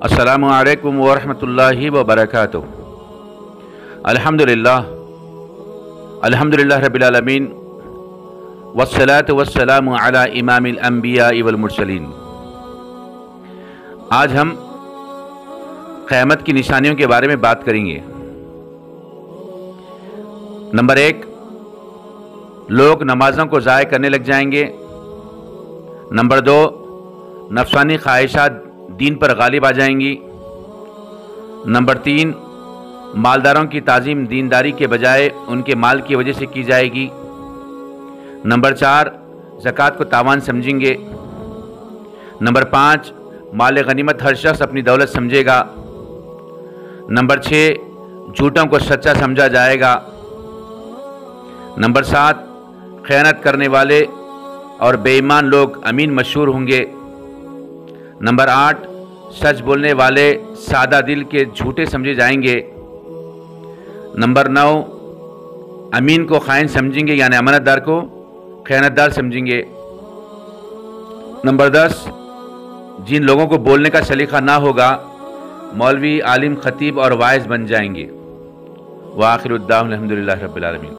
السلام علیکم ورحمۃ اللہ وبرکاتہ۔ الحمد للہ الحمد للہ رب العالمین، والصلاة والسلام علی امام الانبیاء والمرسلین۔ آج ہم قیامت کی نشانیوں کے بارے میں بات کریں گے۔ نمبر ایک، لوگ نمازوں کو ضائع کرنے لگ جائیں گے۔ نمبر دو، نفسانی خواہشات دین پر غالب آ جائیں گی۔ نمبر تین، مالداروں کی تعظیم دینداری کے بجائے ان کے مال کی وجہ سے کی جائے گی۔ نمبر چار، زکوٰۃ کو تاوان سمجھیں گے۔ نمبر پانچ، مال غنیمت ہر شخص اپنی دولت سمجھے گا۔ نمبر چھ، جھوٹوں کو سچا سمجھا جائے گا۔ نمبر سات، خیانت کرنے والے اور بے ایمان لوگ امین مشہور ہوں گے۔ نمبر آٹھ، سچ بولنے والے سادہ دل کے جھوٹے سمجھے جائیں گے۔ نمبر نو، امین کو خائن سمجھیں گے یعنی امانت دار کو خیانت دار سمجھیں گے۔ نمبر دس، جن لوگوں کو بولنے کا سلیقہ نہ ہوگا، مولوی، عالم، خطیب اور وائز بن جائیں گے۔ وآخر الدعوان الحمد للہ رب العالمین۔